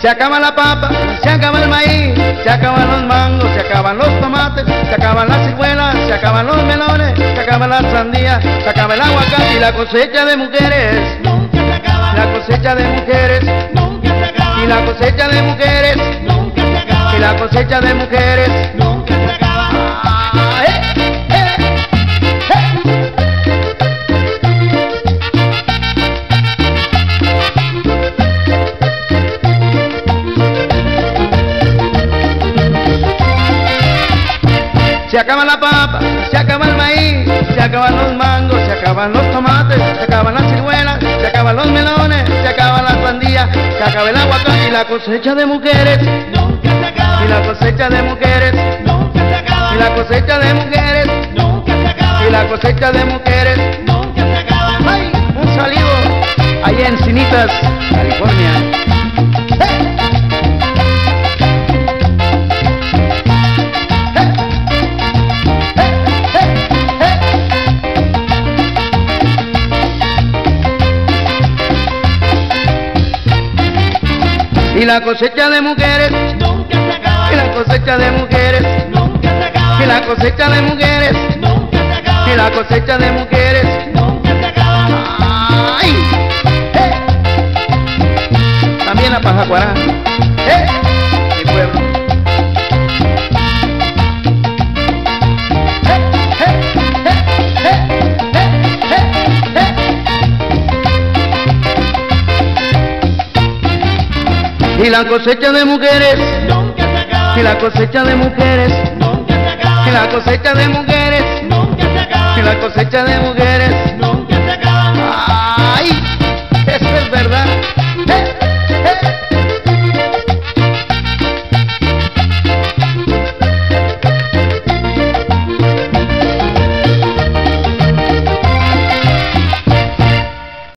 Se acaba la papa, se acaba el maíz, se acaban los mangos, se acaban los tomates, se acaban las ciruelas, se acaban los melones, se acaban las sandías, se acaba el aguacate y la cosecha de mujeres. Nunca se acaba, La cosecha de mujeres. Nunca se acaba, y la cosecha de mujeres. Nunca se acaba, y la cosecha de mujeres. nunca Se acaba la papa, se acaba el maíz, se acaban los mangos, se acaban los tomates, se acaban las ciruelas, se acaban los melones, se acaban las sandías, se acaba el aguacate y la cosecha de mujeres, Nunca se acaba, y la cosecha de mujeres, nunca se acaba, y la cosecha de mujeres, nunca se acaba, y la cosecha de mujeres. nunca se acaba. ¡Ay! Un saludo allá en Cinitas, California. Y la cosecha de mujeres, Nunca se acaba, y la cosecha de mujeres, nunca se acaba, y la cosecha de mujeres, nunca se acaba, y la cosecha de mujeres. nunca se acaba. ¡Ay! ¡Eh! También la pajacuará. ¡Eh! Mi pueblo. Y la cosecha de mujeres nunca se acaba. Y la cosecha de mujeres nunca se acaba. Y la cosecha de mujeres nunca se acaba. Y la cosecha de mujeres nunca se acaba. Ay, eso es verdad.